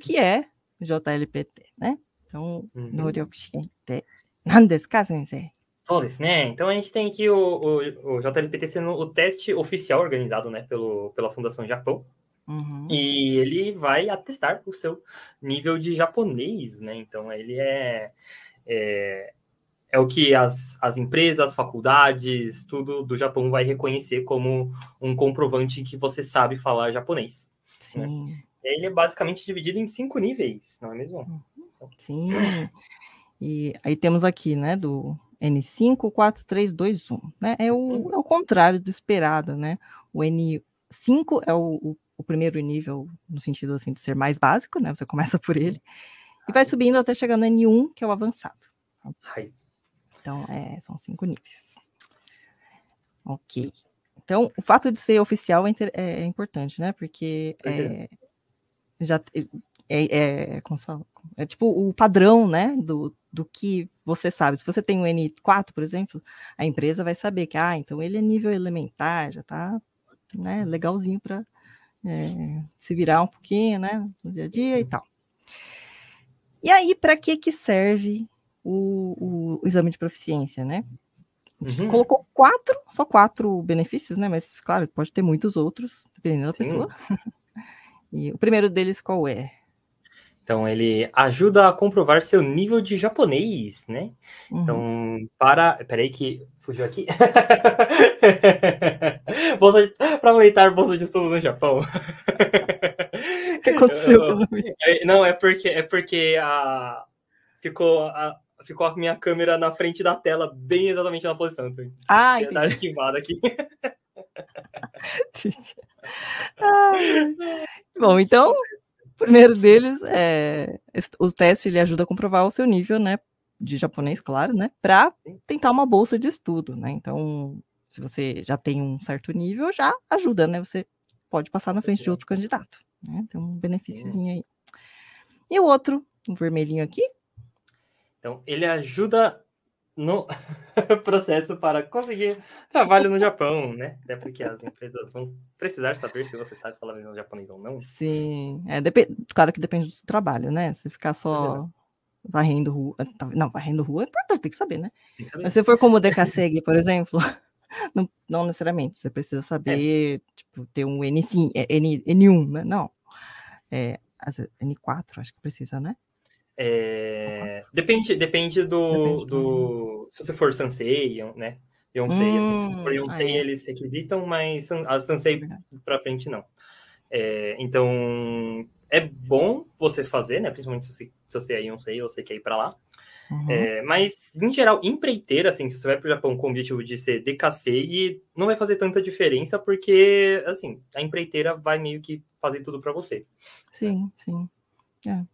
que é JLPT, né? Então, uhum. 能力試験って何ですか、先生 Só né? Então a gente tem aqui o, o, o JLPT sendo o teste oficial organizado né, pelo, pela Fundação Japão. Uhum. E ele vai atestar o seu nível de japonês, né? Então ele é, é, é o que as, as empresas, as faculdades, tudo do Japão vai reconhecer como um comprovante que você sabe falar japonês. Né? Sim. Né? Ele é basicamente dividido em cinco níveis, não é mesmo? Sim. E aí temos aqui, né, do N5, 4, 3, 2, 1. Né? É, o, uhum. é o contrário do esperado, né? O N5 é o, o, o, primeiro nível, no sentido assim, de ser mais básico, né? Você começa por ele. E vai subindo até chegar no N1, que é o avançado. Então, é, são cinco níveis. Ok. Então, o fato de ser oficial é, é, é importante, né? Porque é, já é, é, como se fala? é tipo o padrão, né, do, do que você sabe. Se você tem o N4, por exemplo, a empresa vai saber que, ah, então ele é nível elementar, já tá, né, legalzinho para é, se virar um pouquinho, né, no dia a dia e tal. E aí, para que que serve o, o, o, exame de proficiência, né? Uhum. Colocou quatro, só quatro benefícios, né? Mas, claro, pode ter muitos outros, dependendo da Sim. pessoa. E o primeiro deles qual é? Então, ele ajuda a comprovar seu nível de japonês, né? Uhum. Então, para. Peraí, que fugiu aqui. bolsa de... Para aumentar bolsa de estudo no Japão. O que aconteceu? É, não, é porque, é porque a... ficou, a... ficou a minha câmera na frente da tela, bem exatamente na posição. Então, ah, entendi. arquivada aqui. Bom, então primeiro deles é o teste ele ajuda a comprovar o seu nível, né, de japonês, claro, né, para tentar uma bolsa de estudo, né? Então, se você já tem um certo nível, já ajuda, né? Você pode passar na frente de outro candidato, né? Tem um benefíciozinho aí. E o outro, um vermelhinho aqui? Então, ele ajuda no processo para conseguir trabalho no Japão, né? Até porque as empresas vão precisar saber se você sabe falar mesmo japonês ou não. Sim, é, claro que depende do seu trabalho, né? Se ficar só é varrendo rua, tá, não, varrendo rua é importante, tem que saber, né? Que saber. Mas se for como Decaseg, por exemplo, não, não, necessariamente, você precisa saber, é. tipo, ter um N5, N, N1, né? Não, é, N4, acho que precisa, né? É, depende, depende do, do. Se você for Sansei, né? Yonsei, hum, assim, se for hum, Yonsei, eles requisitam, mas a Sansei pra frente não. É, então, é bom você fazer, né? Principalmente se você, se você é Yonsei ou você quer ir para lá. Uhum. É, mas, em geral, empreiteira, assim, se você vai para o Japão com o objetivo de ser DKC, não vai fazer tanta diferença, porque, assim, a empreiteira vai meio que fazer tudo para você. Sim, sim. É.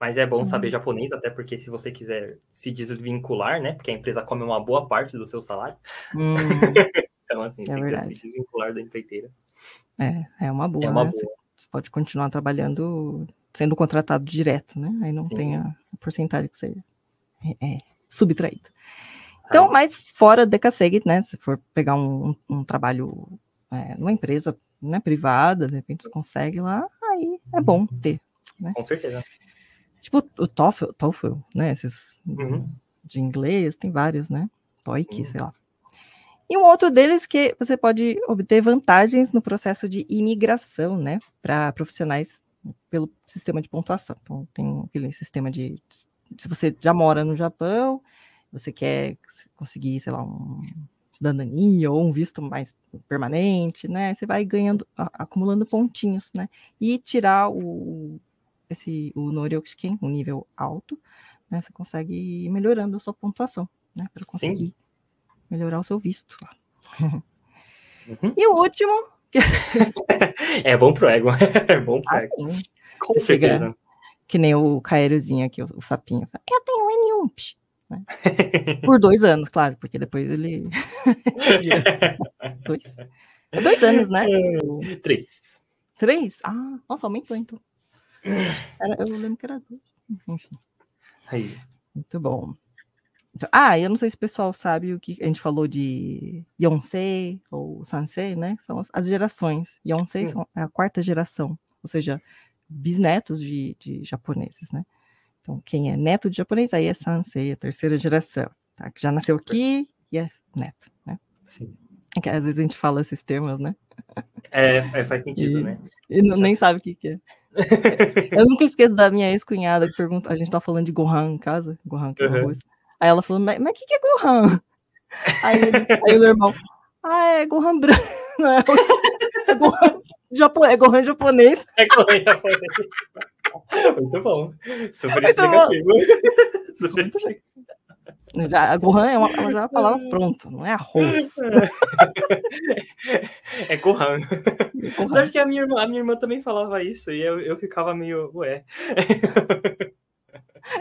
Mas é bom uhum. saber japonês, até porque se você quiser se desvincular, né? Porque a empresa come uma boa parte do seu salário. Hum. então, assim, é se quiser se desvincular da empreiteira. É, é uma boa, é uma né? boa. Você pode continuar trabalhando sendo contratado direto, né? Aí não Sim. tem a porcentagem que você é, é subtraído. Então, mas fora DKSEG, né? Se for pegar um, um, um trabalho é, numa empresa né, privada, de repente você consegue lá, aí é bom ter. Né? Com certeza. Tipo o TOEFL, TOEFL né? Esses uhum. de inglês, tem vários, né? TOEIC, uhum. sei lá. E um outro deles que você pode obter vantagens no processo de imigração, né? Para profissionais pelo sistema de pontuação. Então, tem aquele sistema de. Se você já mora no Japão, você quer conseguir, sei lá, um cidadania ou um visto mais permanente, né? Você vai ganhando, acumulando pontinhos, né? E tirar o, esse, o Noryokushiken, um nível alto, né, você consegue ir melhorando a sua pontuação, né, para conseguir Sim. melhorar o seu visto. Uhum. E o último... é bom pro ego, é bom pro ah, ego. Com você certeza. Chega, que nem o Caeirozinho aqui, o, o sapinho. Eu tenho N1, né? Por dois anos, claro, porque depois ele. dois. É dois anos, né? Três. Três? Ah, nossa, aumentou então. Era, eu lembro que era dois. Enfim. Aí. Muito bom. Então, ah, eu não sei se o pessoal sabe o que a gente falou de Yonsei ou Sansei, né? São as, as gerações. Yonsei é a quarta geração, ou seja, bisnetos de, de japoneses, né? Então, quem é neto de japonês, aí é Sansei, a terceira geração, tá? Que já nasceu aqui e é neto, né? Sim. É que às vezes a gente fala esses termos, né? É, é faz sentido, e, né? E não, nem sabe o que, que é. eu nunca esqueço da minha ex-cunhada que pergunta, a gente tá falando de Gohan em casa, Gohan que é uhum. Aí ela falou, mas o que, que é Gohan? Aí, aí o meu irmão, ah, é Gohan branco, não é? É Gohan, Japo... é Gohan japonês. É Gohan japonês. Muito bom. Super Muito explicativo. Bom. Super explicativo. Já, Gohan é uma, já é uma palavra pronta, não é arroz. É Gohan. É Gohan. Acho que a minha, irmã, a minha irmã também falava isso e eu, eu ficava meio, ué.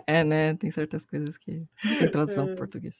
É, né? Tem certas coisas que não tem tradução para português.